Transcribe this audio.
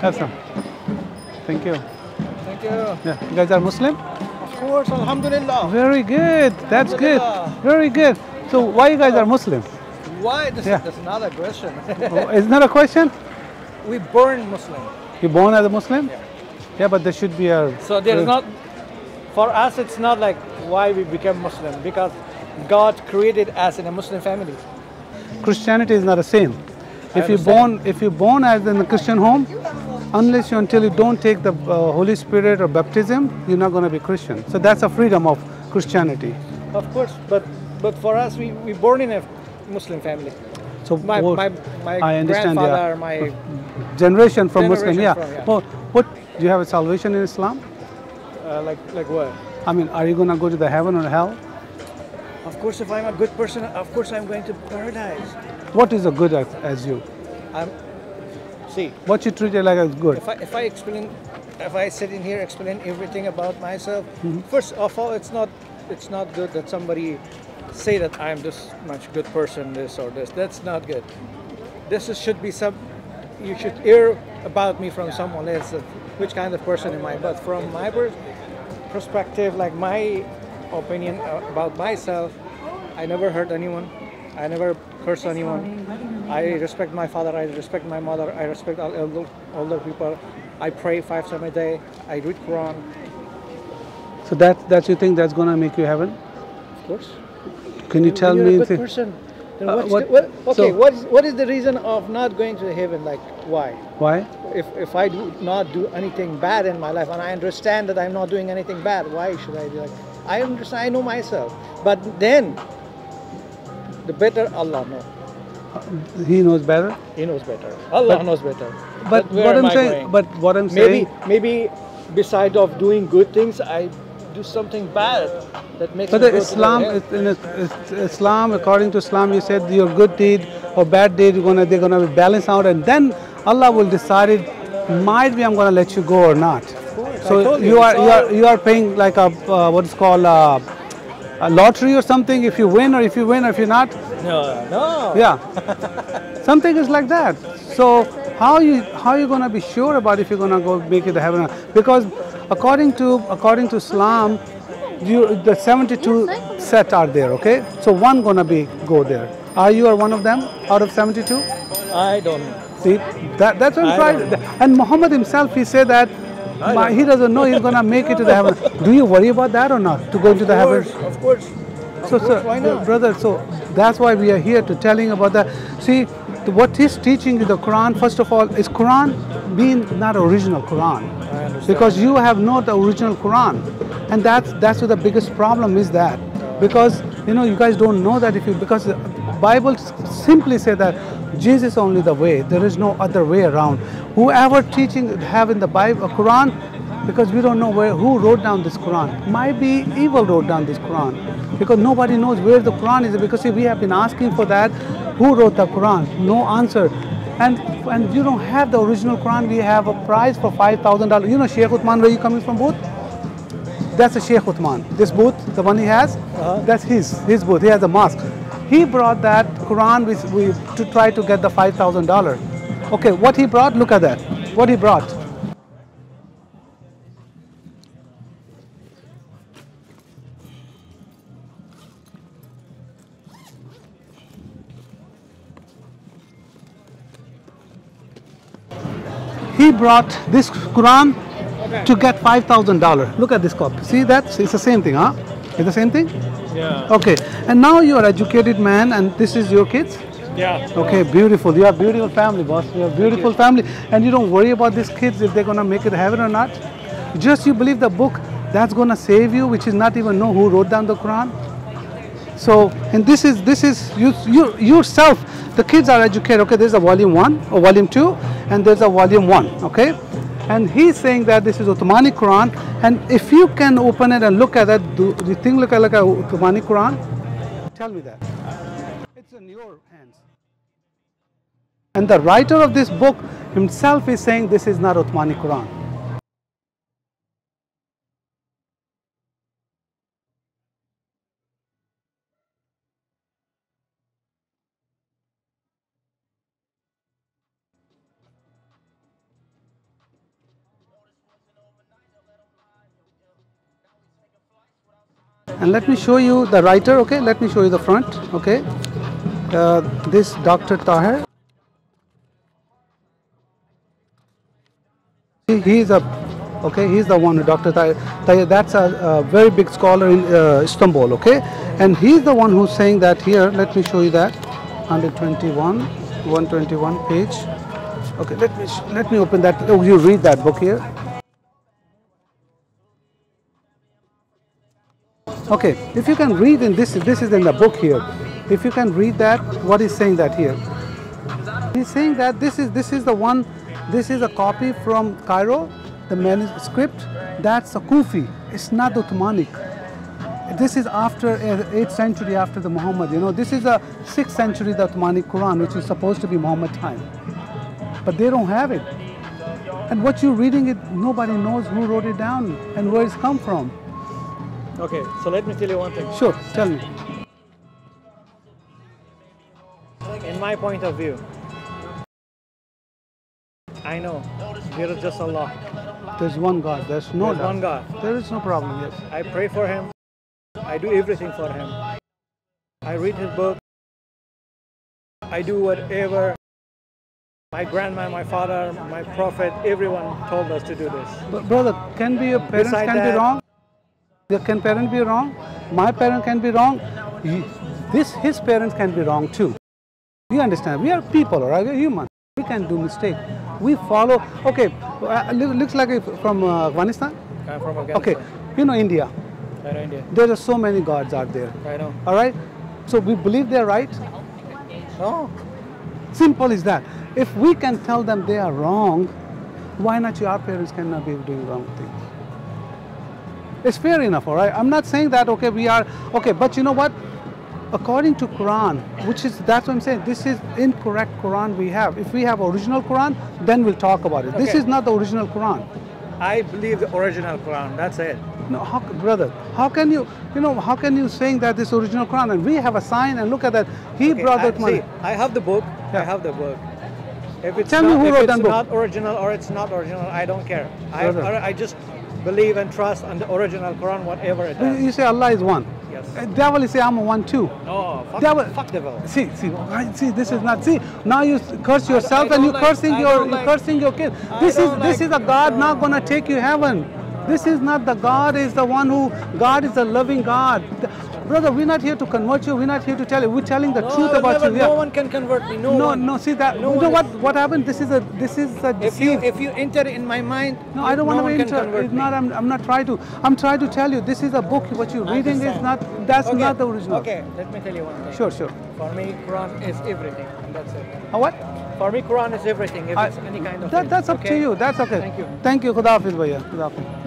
Some. Thank you. Thank you. Yeah. You guys are Muslim? Of course, Alhamdulillah. Very good. That's good. Very good. So why you guys are Muslim? Why? This, Yeah. That's another question. Oh, Isn't that a question? we born Muslim. You born as a Muslim? Yeah, but there should be a. So there's not, for us, it's not like why we became Muslim because God created us in a Muslim family. Christianity is not the same. If you understand. born if you born as in a Christian home, unless you until you don't take the uh, Holy Spirit or baptism, you're not going to be Christian. So that's a freedom of Christianity. Of course, but but for us, we we born in a Muslim family. So My what- my my I understand, yeah. grandfather, my generation from Muslim, yeah. from, yeah. Well, what do you have a salvation in Islam? uh, like like what? I mean, are you going to go to the heaven or hell? Of course, if I'm a good person, of course I'm going to paradise. What is a good as, as you? I'm see. What you treat it like as good? If I, if I explain, if I sit in here explain everything about myself, Mm-hmm. first of all, it's not it's not good that somebody say that I'm this much good person, this or this. That's not good. This is, should be some. You should hear about me from someone else. that Which kind of person am I? But from my perspective, like my opinion uh, about myself, I never hurt anyone. I never curse anyone. I respect my father. I respect my mother. I respect all elder, older people. I pray five times a day. I read Quran. So that that you think that's going to make you heaven? Of course. Can you When tell me? a good person. Then Uh, what- the, what, okay, so- what is what is the reason of not going to heaven? Like why? Why? If if I do not do anything bad in my life and I understand that I'm not doing anything bad, why should I be like? I understand. I know myself. But then, the better Allah knows. He knows better. He knows better. Allah But- knows better. But where what I'm saying, going? but what I'm maybe saying, maybe beside of doing good things, I do something bad that makes but me the Islam, is- in is- is- Islam, according to Islam, you said your good deed or bad deed, you're gonna they're gonna be balanced out, and then Allah will decide it. Might be I'm gonna let you go or not. I So you you, are you are you are paying like a uh, what is called a, a lottery or something. If you win or if you win or if you're not, no, no. yeah, something is like that. So how you how you gonna be sure about if you're gonna go make it to heaven? Because according to according to Islam, you the 72 set are there. Okay, so one gonna be go there. Are you are one of them out of 72? I don't know. See, that, that's what I'm trying. And Muhammad himself, he said that He doesn't know he's gonna make it to the heaven. Do you worry about that or not? To go into the heaven? of course. So, Of so course, why not? brother, so that's why we are here to telling about that. See, what he's teaching in the Quran, first of all, is Quran being not original Quran, because you have not the original Quran, and that's that's what the biggest problem is that, because you know you guys don't know that if you because the Bible simply say that Jesus only the way, there is no other way around. Whoever teaching have in the Bible Quran, because we don't know where who wrote down this Quran. Might be evil wrote down this Quran because nobody knows where the Quran is. Because see, we have been asking for that. Who wrote the Quran? No answer. And and you don't have the original Quran. We have a prize for five thousand dollars. You know Sheikh Uthman, where you coming from, booth? That's a Sheikh Uthman. This booth, the one he has, Uh-huh. that's his his booth. He has a mosque. He brought that Quran with, we, to try to get the five thousand dollar. Okay, what he brought? Look at that. What he brought. He brought this Quran to get five thousand dollar. Look at this copy. See that? It's the same thing, huh? It's the same thing. Yeah. Okay. And now you are educated man, and this is your kids. Yeah. Okay, beautiful. You have beautiful family, boss. You have beautiful family, and you don't worry about these kids if they're gonna make it heaven or not. Just you believe the book that's gonna save you, which is not even know who wrote down the Quran. So, and this is this is you you yourself. The kids are educated. Okay, there's a volume one or volume two, and there's a volume one. Okay, and he's saying that this is Uthmani Quran, and if you can open it and look at it, do, you think look like a Uthmani Quran? Tell me that. It's in your hands. And the writer of this book himself is saying this is not Uthmani Quran. And let me show you the writer, okay? Let me show you the front, okay? Uh, this Dr. Tahir. He, is a, okay, he's the one, Dr. Tahir. Tahir that's a, a very big scholar in uh, Istanbul, okay? And he's the one who's saying that here, let me show you that, 121, 121 page. Okay, let me, let me open that, oh, you read that book here. Okay, if you can read in this, this is in the book here. If you can read that, what is saying that here? He's saying that this is this is the one, this is a copy from Cairo, the manuscript. That's a Kufi. It's not the Ottomanic. This is after uh, 8th century after the Muhammad. You know, this is a 6th century the Ottomanic Quran, which is supposed to be Muhammad time, but they don't have it. And what you're reading, it nobody knows who wrote it down and where it's come from. Okay, so let me tell you one thing. Sure, tell me. In my point of view, I know there is just Allah. There's one God. There's no There's one God. There is no problem. Yes. I pray for him. I do everything for him. I read his book. I do whatever my grandma, my father, my prophet, everyone told us to do this. But brother, can be your parents Beside can be wrong. Your can parent be wrong? My parent can be wrong. This his parents can be wrong too. You understand? We are people, all right? We're human. We can do mistake. We follow. Okay, uh, looks like from uh, Afghanistan. I'm from Afghanistan. Okay, you know India. I know India. There are so many gods out there. I know. All right. So we believe they're right. No. Simple is that. If we can tell them they are wrong, why not your parents cannot be doing wrong things? It's fair enough, all right? I'm not saying that, okay, we are, okay, but you know what? According to Quran, which is, that's what I'm saying, this is incorrect Quran we have. If we have original Quran, then we'll talk about it. This is not the original Quran. I believe the original Quran. That's it. No, how, brother, how can you, you know, how can you saying that this original Quran and we have a sign and look at that, he Okay, brought I, that money. see, I have the book. Yeah. I have the book. If it's Tell me who wrote that book. not original or it's not original, I don't care. I, I just believe and trust on the original Quran, whatever it is. You- say Allah is one. Yes. Uh, Devil is say I'm a one too. No, fuck, Devil- fuck devil. See, see, see, this is not. See, now you curse yourself and you like- cursing your, don't you like- cursing your kid. This is don't this is a God not gonna take you heaven. This is not the God. Is the one who God is a loving God. Brother, we're not here to convert you. We're not here to tell you. We're telling the No, truth about never- you. Yeah. No one can convert me. No, no, one. no. See that. No you know what? What happened? This is a. This is a If you if you enter in my mind, no, I don't want to enter. It's not. I'm, I'm not trying to. I'm trying to tell you. This is a book. What you're reading is not. That's Okay, not the original. Okay, let me tell you one thing. Sure, sure. For me, Quran is everything. and That's it. Uh, what? For me, Quran is everything. If I- it's any kind of that, that's up to you. That's okay. Thank you. Thank you. Khuda Hafiz, bhaiya. Khuda Hafiz.